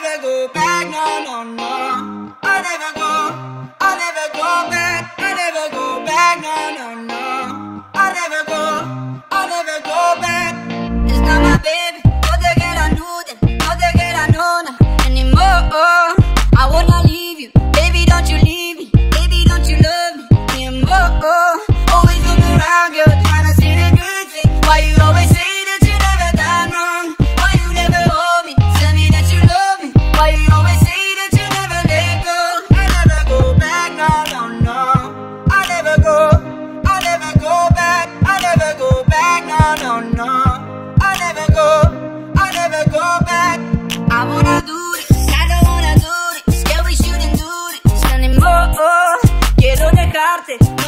never go back, no, no, no. it.